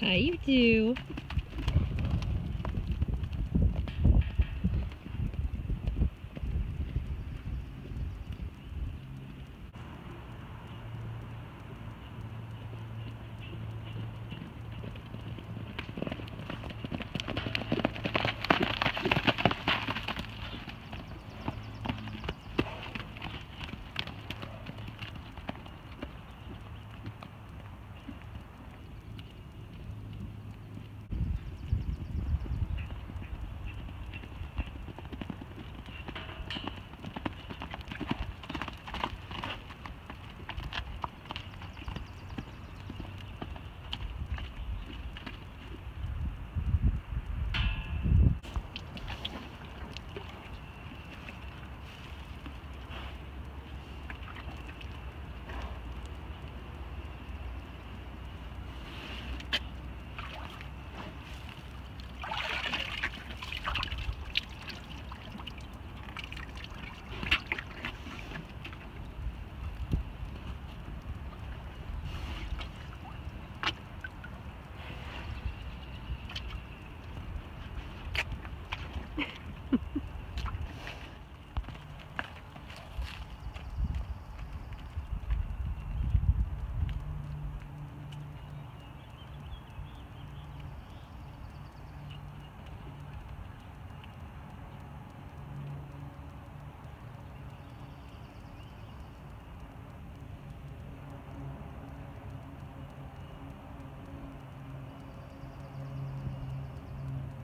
How you do?